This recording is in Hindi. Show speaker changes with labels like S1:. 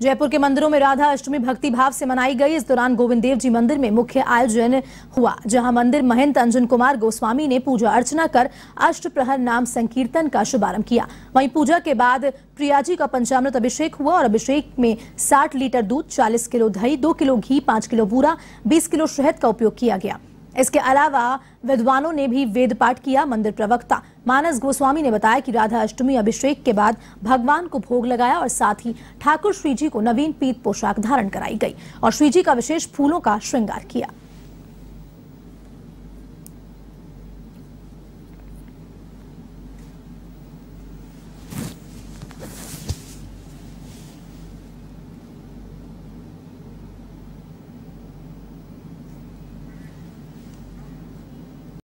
S1: जयपुर के मंदिरों में राधा अष्टमी भक्ति भाव से मनाई गई। इस दौरान गोविंद देव जी मंदिर में मुख्य आयोजन हुआ, जहाँ मंदिर महंत अंजन कुमार गोस्वामी ने पूजा अर्चना कर अष्ट प्रहर नाम संकीर्तन का शुभारंभ किया। वहीं पूजा के बाद प्रिया जी का पंचामृत अभिषेक हुआ और अभिषेक में 60 लीटर दूध 40 किलो दही 2 किलो घी 5 किलो बूरा 20 किलो शहद का उपयोग किया गया। इसके अलावा विद्वानों ने भी वेद पाठ किया, मंदिर प्रवक्ता। मानस गोस्वामी ने बताया कि राधा अष्टमी अभिषेक के बाद भगवान को भोग लगाया और साथ ही ठाकुर श्री जी को नवीन पीत पोशाक धारण कराई गई और श्री जी का विशेष फूलों का श्रृंगार किया।